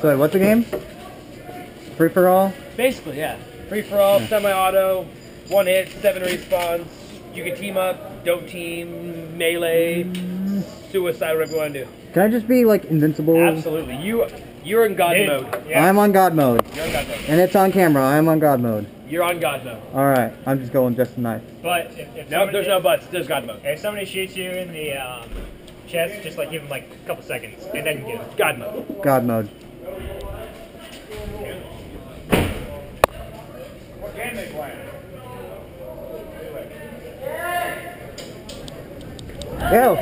So what's the game? Free for all? Basically, yeah. Free for all, semi-auto, one hit, seven respawns. You can team up, don't team, melee, suicide, whatever you want to do. Can I just be like invincible? Absolutely. You you're in God Dude, mode. yeah. I'm on God mode. You're on God mode. And it's on camera. I'm on God mode. You're on God mode. Alright, I'm just going just a knife. But if, if No, somebody, there's no buts. There's God mode. If somebody shoots you in the um, chest, just like give them like a couple seconds, and then you get. God mode. God mode. What game they playing? Ew.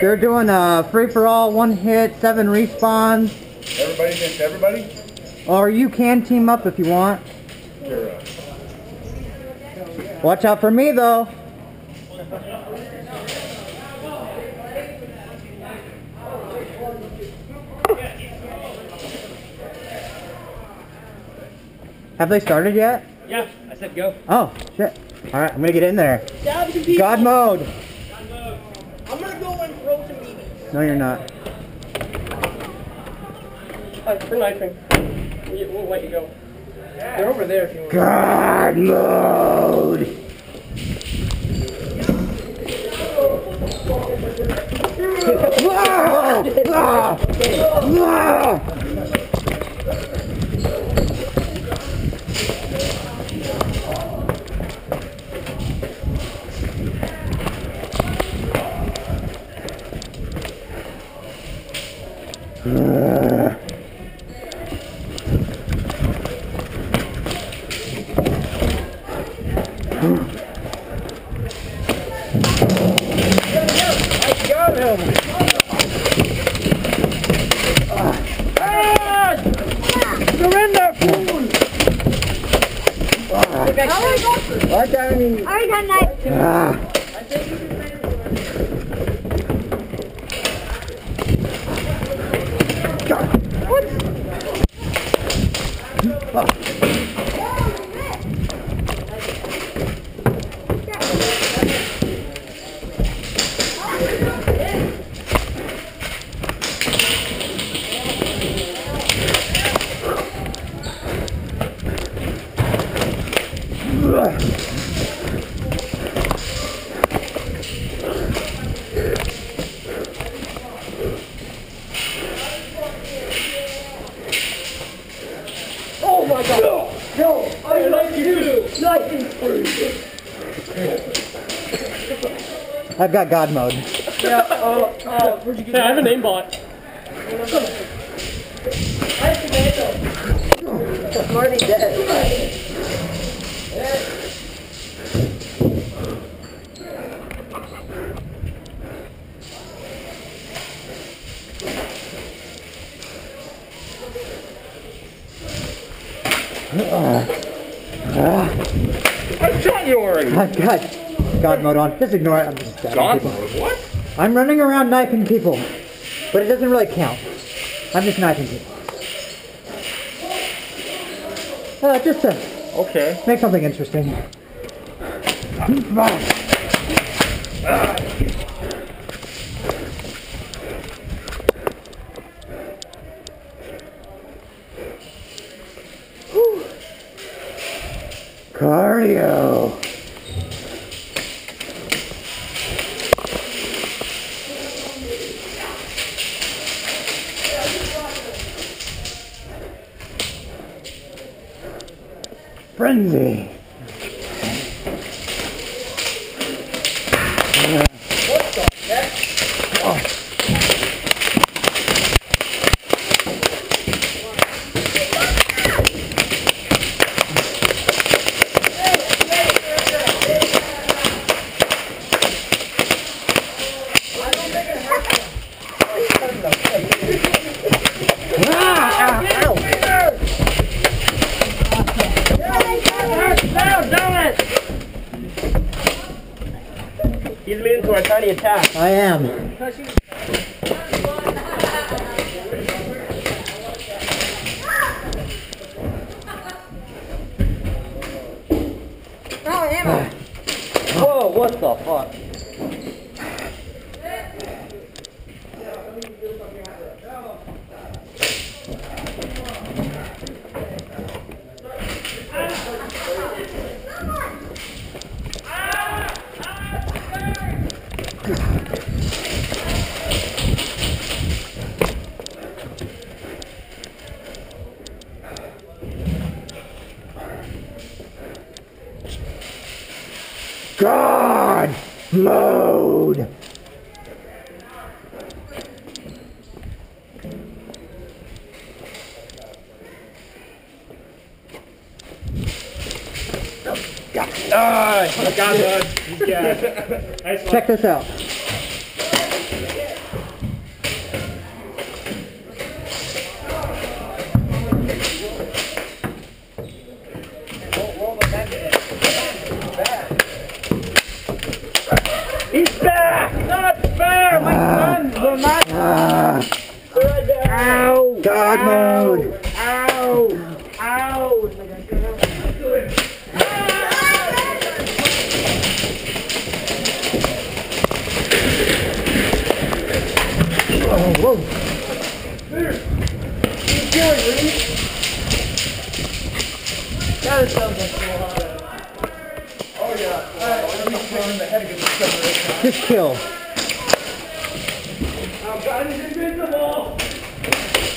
They're doing a free for all, one hit, seven respawns. Everybody against everybody? Or you can team up if you want. Sure. Watch out for me though. Have they started yet? Yeah, I said go. Oh, shit. Alright, I'm gonna get in there. God mode. I'm gonna go and throw some BBs. No, you're not. For knifing. We, we'll let you go. They're over there if you want. God mode. Ah! Ah! Ah! Why can't we- I got knife. Ah. Oh my god! No! I like you! I've got God mode. Yeah, uh, uh, where'd you get I have a name bot. I'm already dead. I shot you already. I've got God mode on. Just ignore it. I'm just stabbing God people. mode, what? I'm running around knifing people. But it doesn't really count. I'm just knifing people. Uh, just to Okay. make something interesting. Cardio. Frenzy. Ah, ow, ow. He's damn it! He's tiny attack. I am. Oh, what the fuck? Mode. Ah, I got one. You got it. Check this out. Ow! God mode. Ow! Ow! Oh, whoa. That sounds like a lot of... Just kill. Oh God, he's invincible!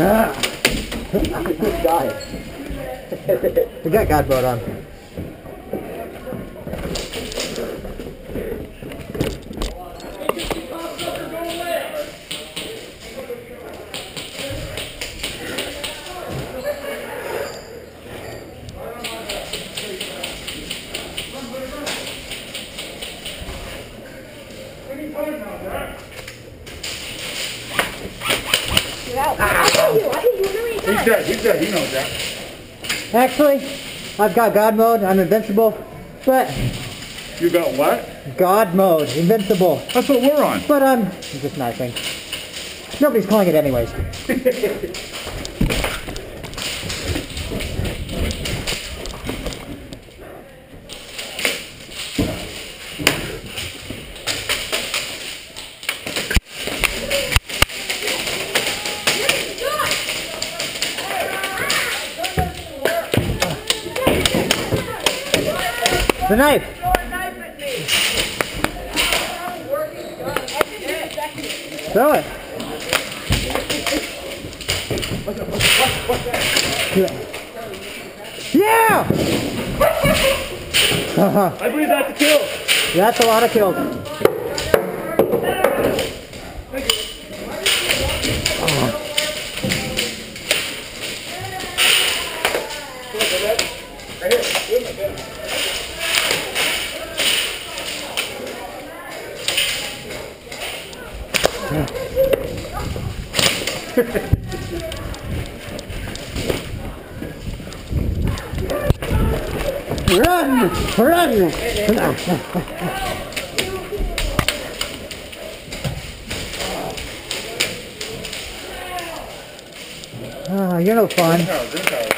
Ah. we got God mode on. I hit you. I hit you a million He's dead, he's dead, he knows that. Actually, I've got God mode. I'm invincible. But You got what? God mode, invincible. That's what we're on. But um, I'm just knifing. Nobody's calling it anyways. The knife. Throw a knife at me. Throw it. Yeah! I believe that's a kill. That's a lot of kills. Run! Run! Ah, you're no fun. No, this guy.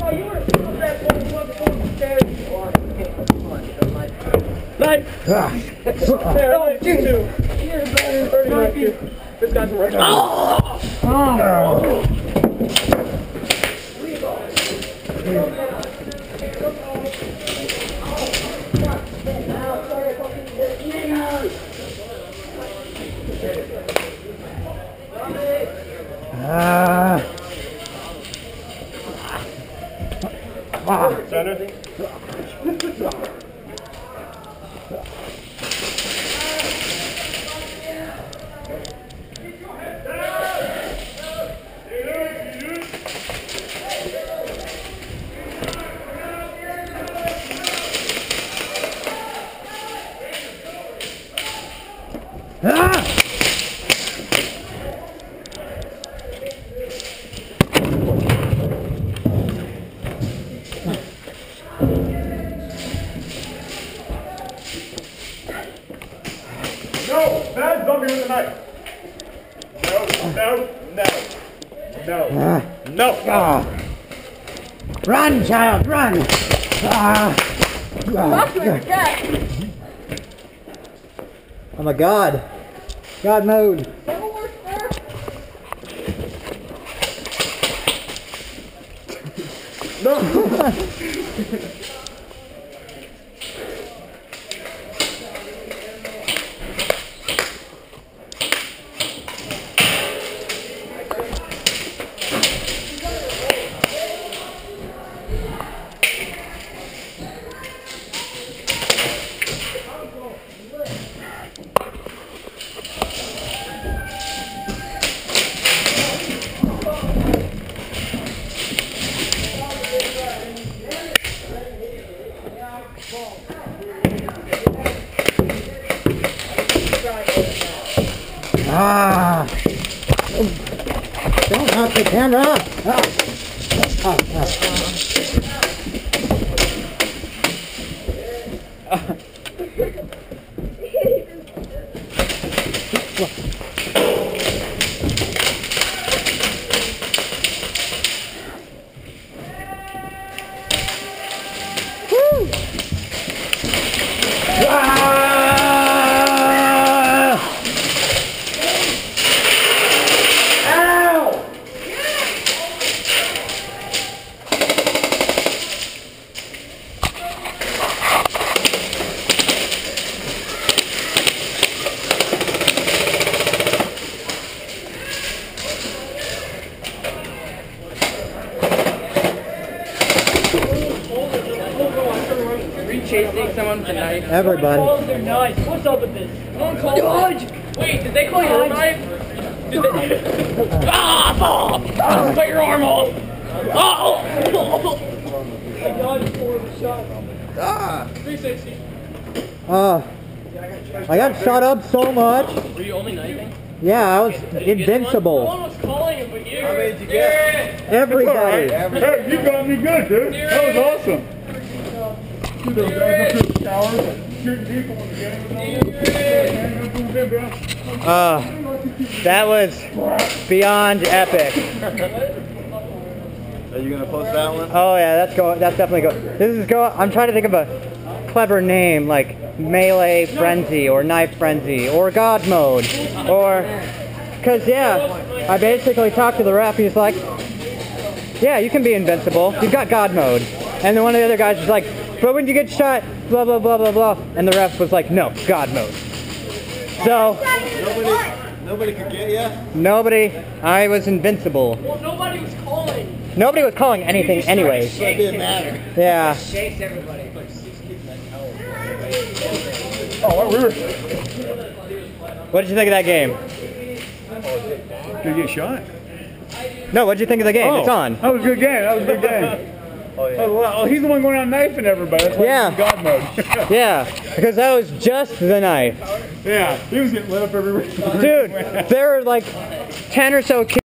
Oh, you would have killed that motherfucker on the stairs. Knife! Ah. There, oh, you too. Pretty much you. This guy's right. Ah. Center. Bad zombie with a knife. No, no, no. No. No. Ah. Run, child, run! Ah. Ah. Oh my god. God mode. Ah. the camera. Ah. Ah, ah. Someone knife? Everybody. They're nice. What's up with this? Dodge! Wait, did they call your knife? Did they... ah, Bob! Ah, cut your arm off! Oh! Ah. Uh, I got shot up so much. Were you only knifing? Yeah, I was Did you one? invincible. Was calling him, but you. How many did you get? Everybody. Hey, you got me good, dude. That was awesome. See those guys up in the showers, shooting people the game. Uh, that was beyond epic. Are you gonna post that one? Oh yeah, that's going. That's definitely going. This is go. I'm trying to think of a clever name like melee frenzy or knife frenzy or god mode or because yeah, I basically talked to the ref. He's like, yeah, you can be invincible. You've got god mode. And then one of the other guys was like, but when you get shot, blah blah blah blah blah. And the ref was like, no, god mode. So Nobody, nobody could get you. nobody, I was invincible. Well, nobody was calling. Nobody was calling anything anyways. It didn't matter. Yeah. Shakes everybody. Oh, oh we were. What did you think of that game? Oh, did you get shot? No, what did you think of the game? Oh, It's on. That was a good game. That was a good game. Oh yeah. Oh, wow. oh, he's the one going out knifing everybody. That's why Yeah. he's in God mode. Yeah, because that was just the knife. yeah, he was getting lit up everywhere. Dude, there were like 10 or so kids.